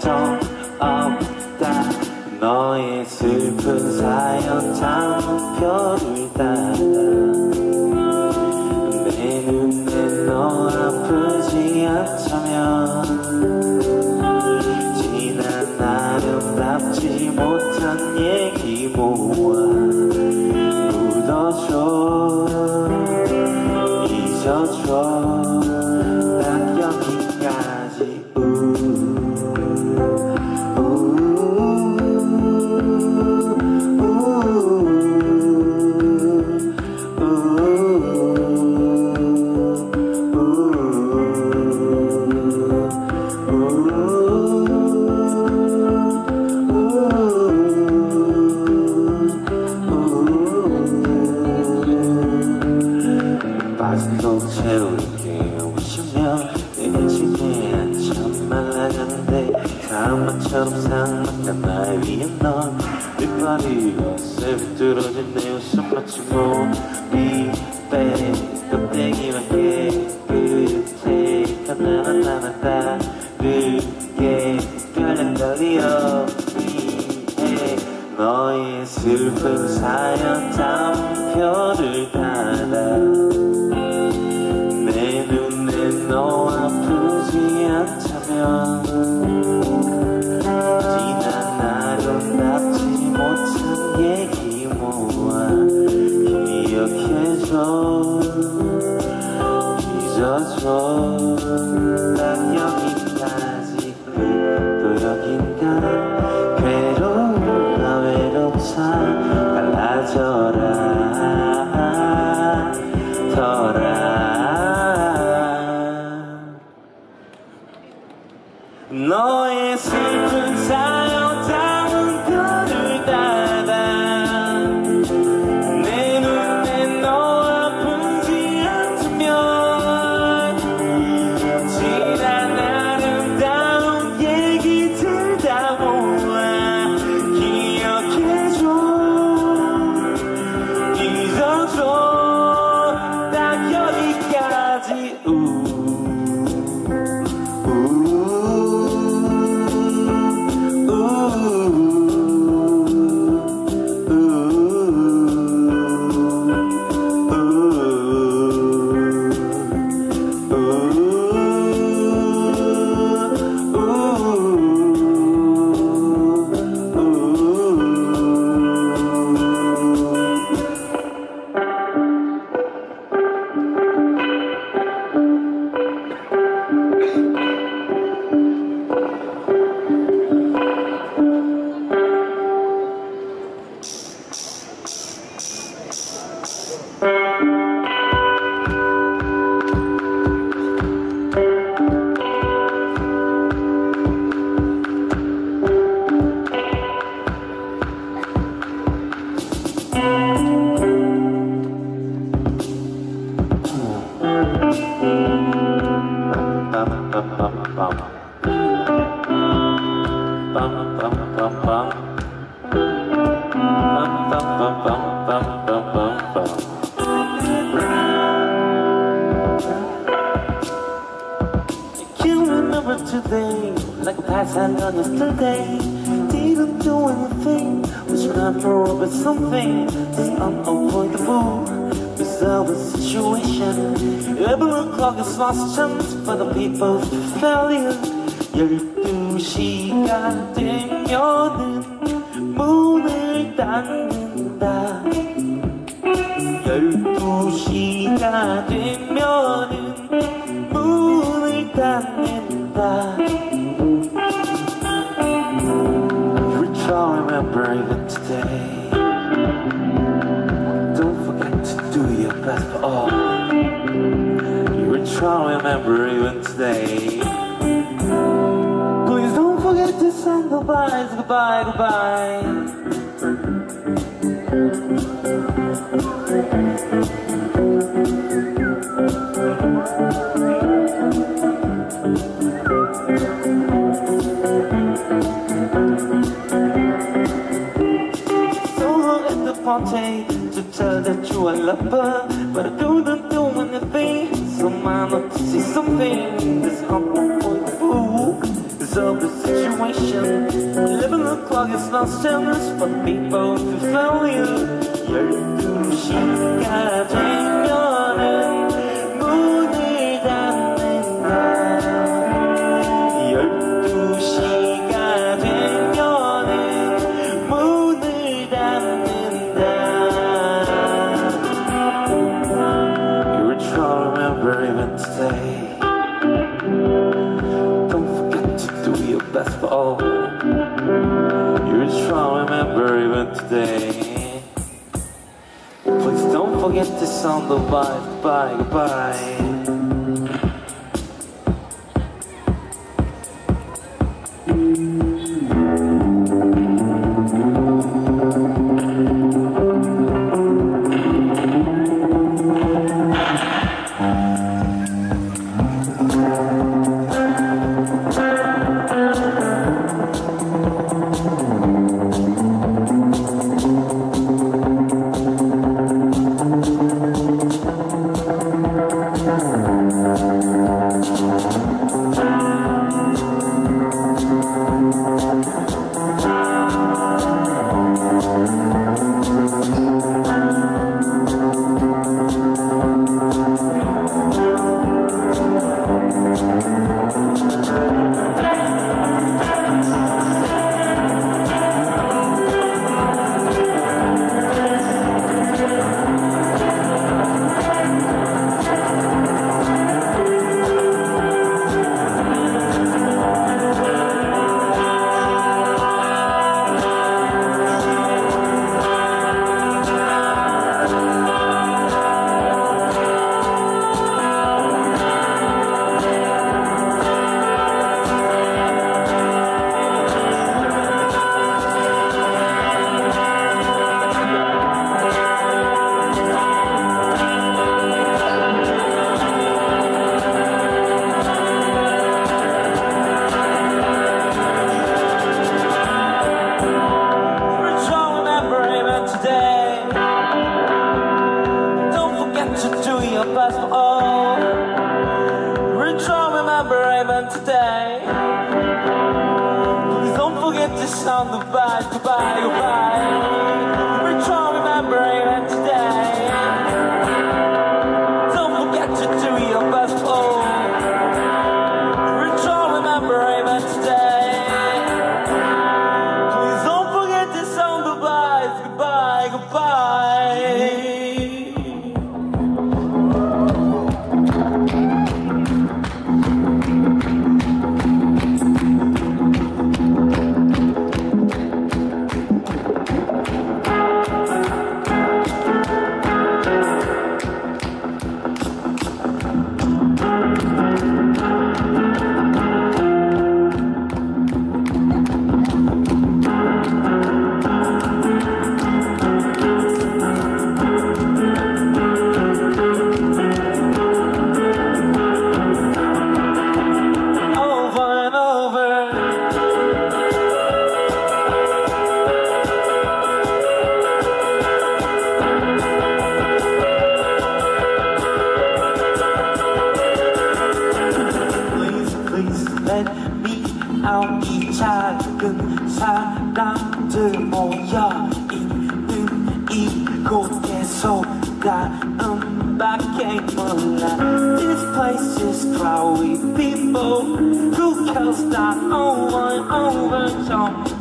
가정 없다 너의 슬픈 사연 장표를 따라. 내 눈에 너 아프지 않다면 done yesterday. Didn't do anything Which meant for up with something That's unavoidable. Bizarre situation. 11 o'clock is lost chance For the people to failure 12시가 되면은 문을 닫는다 12시가 되면은 문을 닫는다 gonna brave it today. Don't forget to do your best for all. You were try to remember even today. Please don't forget to say goodbye, goodbye, goodbye. forte to tell that you're a lover, But I do the do anything So mama to see something This humble for the book. It's a situation. Living the clock is not serious For people to fail you You're too machine, a dream To remember even today. Don't forget to do your best for all. You to remember even today. Please don't forget to sound the bye, goodbye, goodbye. Your best for all. Trying to remember even today. Please don't forget to sound the bye,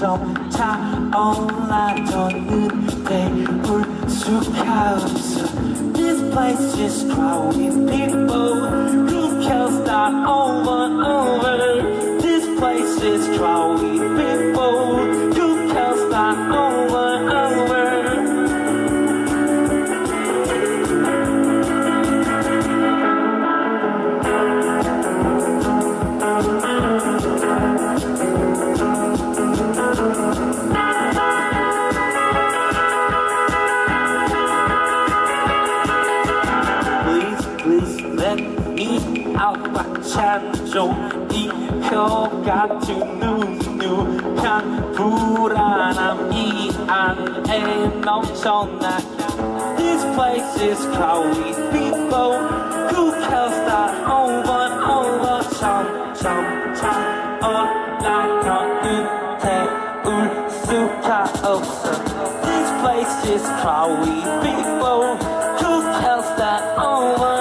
점점 차올라더는 배울 수가 없어 This place is crowded with people who cares not over 점점 This place is people Who else that over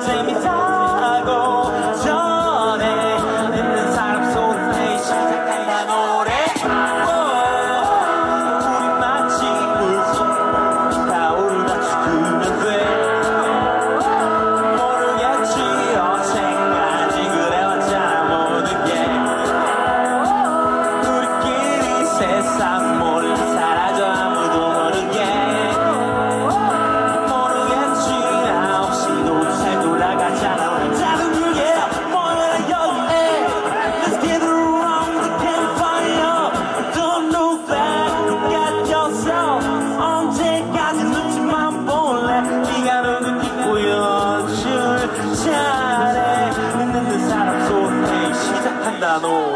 take your time. no